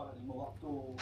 さらにもうあと